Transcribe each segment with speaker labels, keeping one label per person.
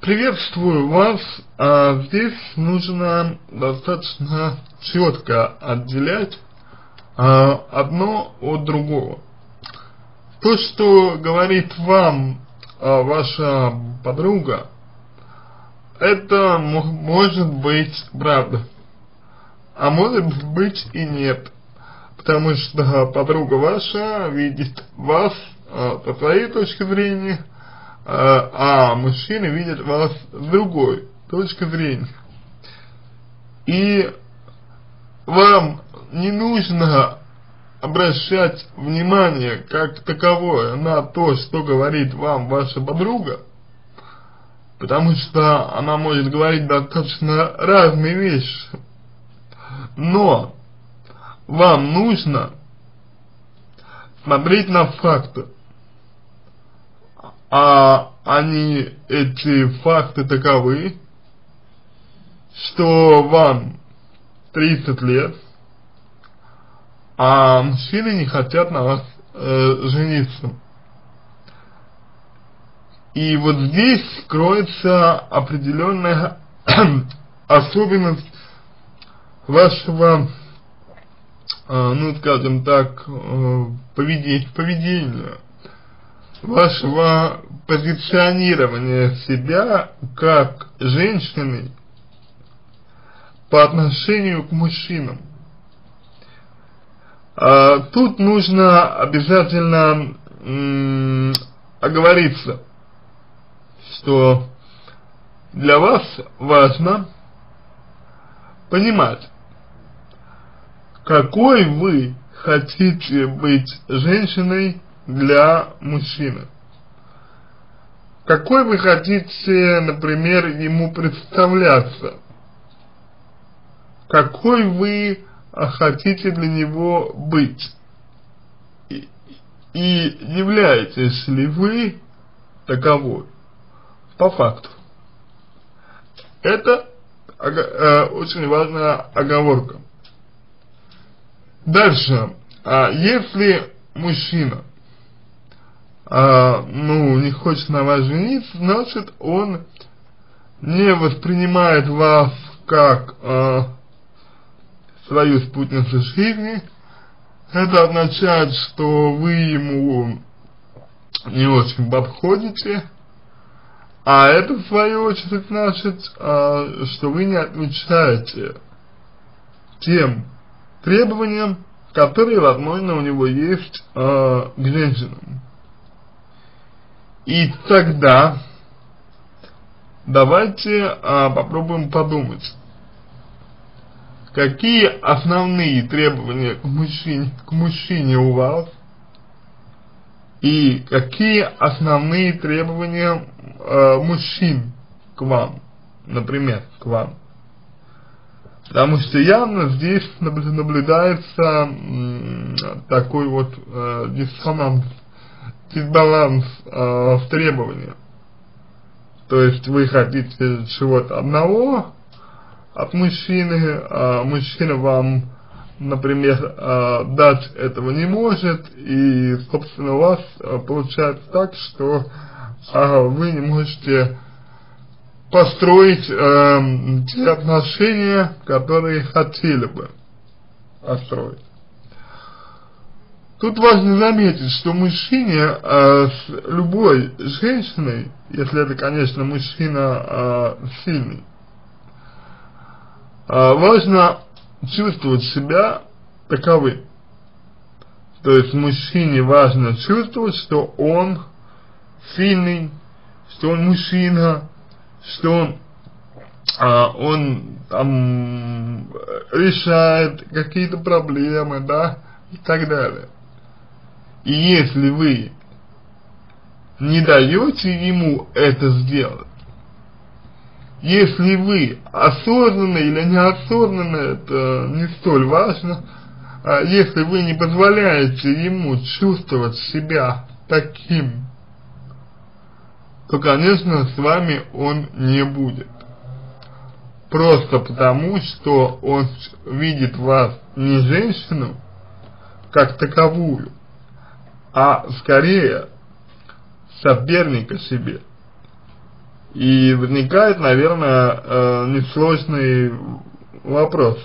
Speaker 1: Приветствую вас. А, здесь нужно достаточно четко отделять а, одно от другого. То, что говорит вам а, ваша подруга, это может быть правда, а может быть и нет, потому что подруга ваша видит вас а, со своей точки зрения, а, а мужчины видят вас другой точки зрения. И вам не нужно обращать внимание как таковое на то, что говорит вам ваша подруга, потому что она может говорить достаточно разные вещи. Но вам нужно смотреть на факты. А они, эти факты таковы, что вам 30 лет, а мужчины не хотят на вас э, жениться. И вот здесь кроется определенная особенность вашего, э, ну скажем так, э, поведения, поведения, вашего позиционирования себя как женщины по отношению к мужчинам. А, тут нужно обязательно оговориться, что для вас важно понимать, какой вы хотите быть женщиной для мужчины. Какой вы хотите, например, ему представляться? Какой вы хотите для него быть? И, и являетесь ли вы таковой? По факту. Это э, очень важная оговорка. Дальше. А если мужчина а, ну, не хочет на вас жениться, значит, он не воспринимает вас как а, свою спутницу жизни. Это означает, что вы ему не очень подходите, а это в свою очередь значит, а, что вы не отвечаете тем требованиям, которые, возможно, у него есть а, к женщинам. И тогда давайте а, попробуем подумать, какие основные требования к мужчине, к мужчине у вас и какие основные требования э, мужчин к вам, например, к вам. Потому что явно здесь наблюдается такой вот э, диссонанс дисбаланс э, в требованиях. То есть вы хотите чего-то одного от мужчины, а мужчина вам, например, э, дать этого не может, и, собственно, у вас э, получается так, что э, вы не можете построить э, те отношения, которые хотели бы построить. Тут важно заметить, что мужчине э, с любой женщиной, если это, конечно, мужчина э, сильный, э, важно чувствовать себя таковым. То есть мужчине важно чувствовать, что он сильный, что он мужчина, что он, а, он там решает какие-то проблемы, да, и так далее. И если вы не даете ему это сделать, если вы осознанно или неосознанно, это не столь важно, а если вы не позволяете ему чувствовать себя таким, то, конечно, с вами он не будет. Просто потому, что он видит вас не женщину, как таковую, а скорее соперника себе. И возникает, наверное, э, несложный вопрос.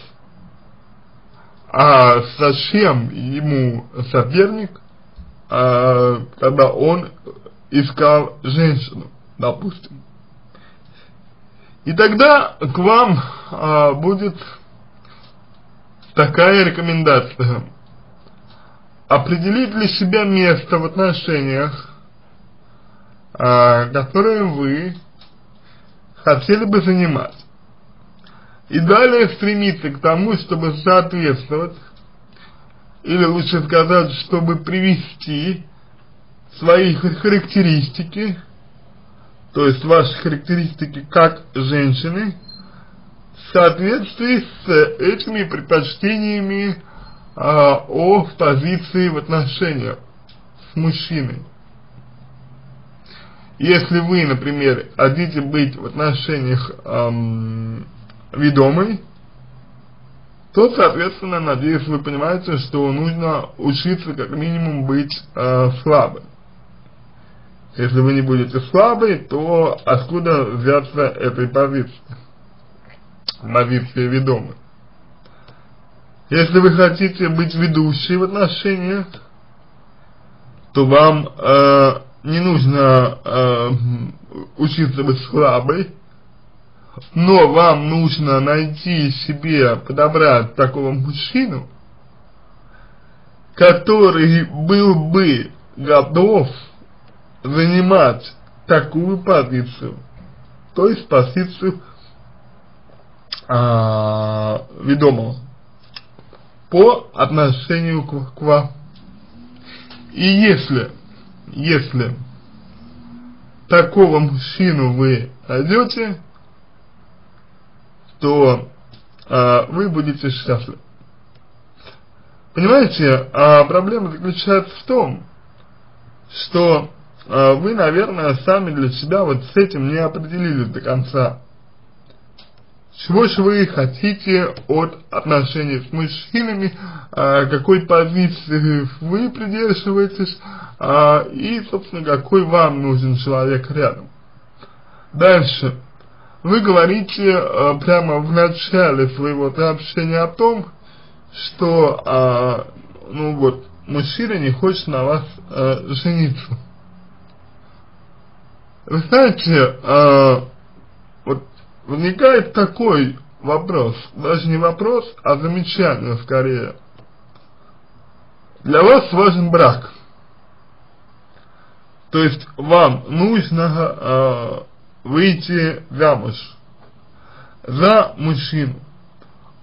Speaker 1: А зачем ему соперник, э, когда он искал женщину, допустим? И тогда к вам э, будет такая рекомендация. Определить для себя место в отношениях, э, которые вы хотели бы занимать. И далее стремиться к тому, чтобы соответствовать, или лучше сказать, чтобы привести свои характеристики, то есть ваши характеристики как женщины, в соответствии с этими предпочтениями а, о позиции в отношениях с мужчиной. Если вы, например, хотите быть в отношениях эм, ведомой, то, соответственно, надеюсь, вы понимаете, что нужно учиться как минимум быть э, слабым. Если вы не будете слабы, то откуда взяться этой позиции? Позиции ведомой. Если вы хотите быть ведущей в отношениях, то вам э, не нужно э, учиться быть слабой, но вам нужно найти себе, подобрать такого мужчину, который был бы готов занимать такую позицию, то есть позицию а, ведомого по отношению к, к вам. И если если такого мужчину вы найдете, то а, вы будете счастливы. Понимаете, а проблема заключается в том, что а, вы, наверное, сами для себя вот с этим не определились до конца. Чего же вы хотите от отношений с мужчинами, а, какой позиции вы придерживаетесь а, и, собственно, какой вам нужен человек рядом. Дальше. Вы говорите а, прямо в начале своего сообщения о том, что, ну вот, мужчина не хочет на вас жениться. Вы знаете, а, возникает такой вопрос, даже не вопрос, а замечание скорее. Для вас важен брак. То есть вам нужно э, выйти замуж за мужчину.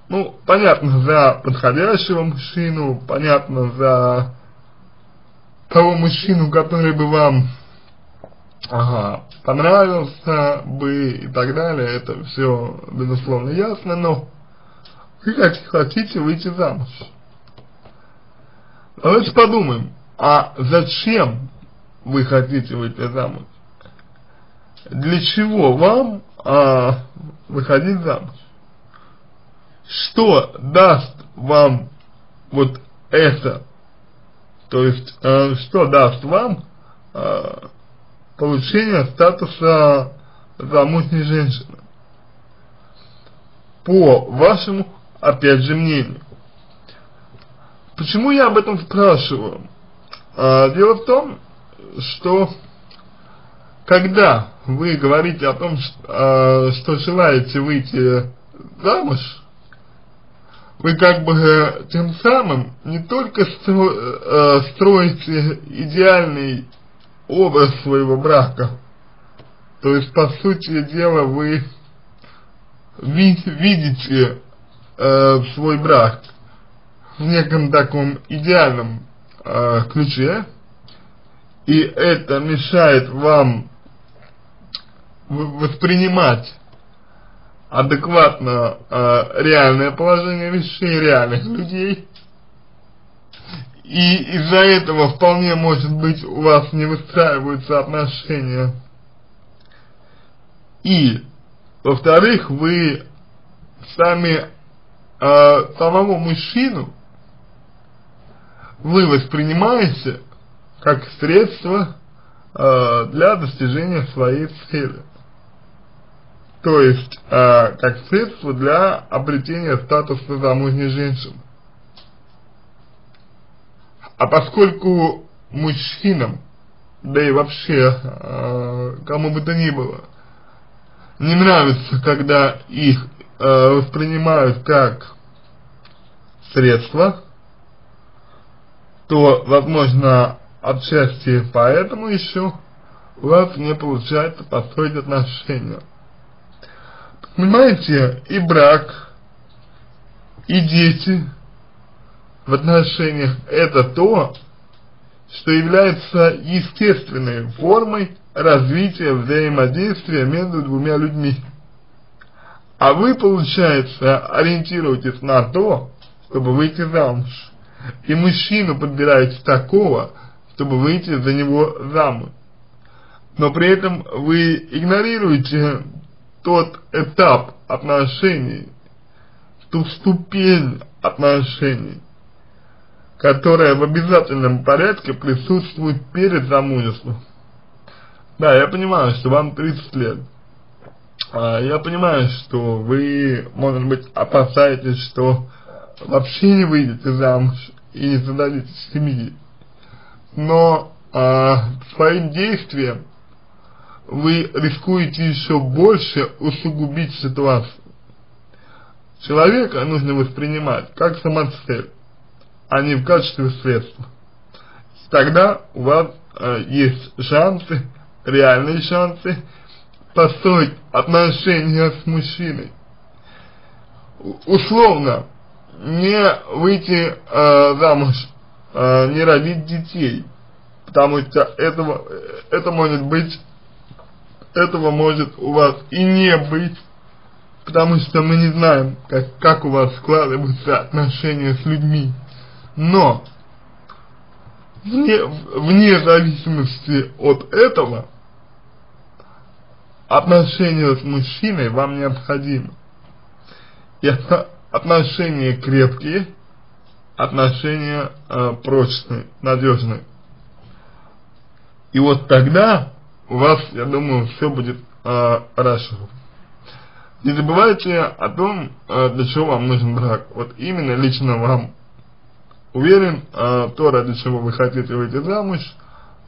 Speaker 1: Ну, понятно, за подходящего мужчину, понятно, за того мужчину, который бы вам ага, понравился бы и так далее, это все, безусловно, ясно, но вы хотите выйти замуж. Давайте подумаем, а зачем вы хотите выйти замуж? Для чего вам а, выходить замуж? Что даст вам вот это? То есть, а, что даст вам а, получения статуса замужней женщины. По вашему, опять же, мнению. Почему я об этом спрашиваю? А, дело в том, что когда вы говорите о том, что, а, что желаете выйти замуж, вы как бы тем самым не только стро, э, строите идеальный образ своего брака. То есть, по сути дела, вы видите э, свой брак в неком таком идеальном э, ключе, и это мешает вам воспринимать адекватно э, реальное положение вещей, реальных людей, и из-за этого вполне может быть у вас не выстраиваются отношения. И, во-вторых, вы сами э, самого мужчину вы воспринимаете как средство э, для достижения своей цели. то есть э, как средство для обретения статуса замужней женщины. А поскольку мужчинам, да и вообще э, кому бы то ни было, не нравится, когда их э, воспринимают как средство, то, возможно, отчасти поэтому еще у вас не получается построить отношения. Понимаете, и брак, и дети в отношениях это то, что является естественной формой развития взаимодействия между двумя людьми. А вы, получается, ориентируетесь на то, чтобы выйти замуж. И мужчину подбираете такого, чтобы выйти за него замуж. Но при этом вы игнорируете тот этап отношений, ту ступень отношений, которая в обязательном порядке присутствует перед замужеством. Да, я понимаю, что вам 30 лет. А, я понимаю, что вы, может быть, опасаетесь, что вообще не выйдете замуж и не создадите семьи. Но а, своим действием вы рискуете еще больше усугубить ситуацию. Человека нужно воспринимать как самоцель, а не в качестве средства. Тогда у вас э, есть шансы, реальные шансы построить отношения с мужчиной. Условно, не выйти э, замуж, э, не родить детей, потому что этого, это может быть этого может у вас и не быть, потому что мы не знаем, как, как у вас складываются отношения с людьми. Но, вне, вне зависимости от этого, отношения с мужчиной вам необходимы. И отношения крепкие, отношения э, прочные, надежные. И вот тогда у вас, я думаю, все будет э, хорошо. Не забывайте о том, э, для чего вам нужен брак. Вот именно лично вам. Уверен, э, то, ради чего вы хотите выйти замуж,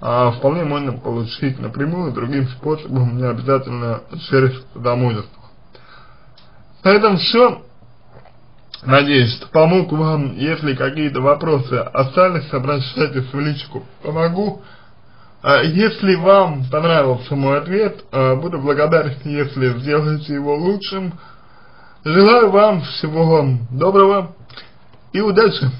Speaker 1: э, вполне можно получить напрямую, другим способом, не обязательно через замужество. На этом все. Надеюсь, помог вам. Если какие-то вопросы остались, обращайтесь в личку. Помогу. А если вам понравился мой ответ, а, буду благодарен, если сделаете его лучшим. Желаю вам всего доброго и удачи!